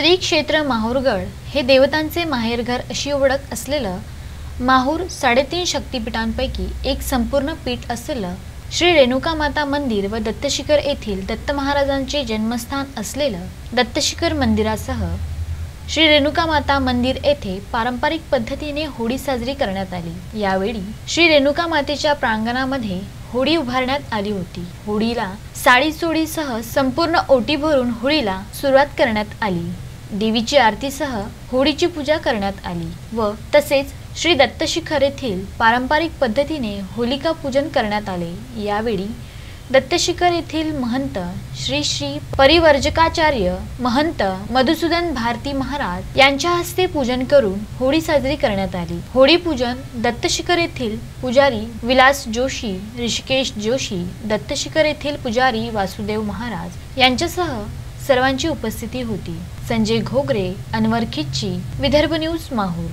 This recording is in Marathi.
श्री क्षेत्र माहूरगड हे देवतांचे माहेरघर अशी ओळख असलेलं माहूर साडेतीन शक्तिपीठांपैकी एक संपूर्ण पीठ असलेलं श्री रेणुका माता मंदिर व दत्तशिखर येथील दत्त महाराजांचे जन्मस्थान असलेलं दत्तशिखर मंदिरासह श्री रेणुका माता मंदिर येथे पारंपरिक पद्धतीने होळी साजरी करण्यात आली. यावेळी श्री रेणुका मातेच्या प्रांगणामध्ये होळी उभारण्यात आली होती. होळीला साडी चोळीसह संपूर्ण ओटी भरून होळीला सुरुवात करण्यात आली. देवीची आरतीसह होळीची पूजा करण्यात आली व तसेच श्री दत्तशिखर येथील पारंपरिक पद्धतीने होलिका पूजन करण्यात आले. यावेळी दत्तशिखर येथील महंत श्री श्री परिवर्जकाचार्य महंत मधुसूदन भारती महाराज यांच्या हस्ते पूजन करून होळी साजरी करण्यात आली. होळी पूजन दत्तशिखर येथील पुजारी विलास जोशी ऋषिकेश जोशी दत्तशिखर येथील पुजारी वासुदेव महाराज यांच्यासह सर्वांची उपस्थिती होती. संजय घोगरे अनवर खिच्ची विदर्भ न्यूज माहूर.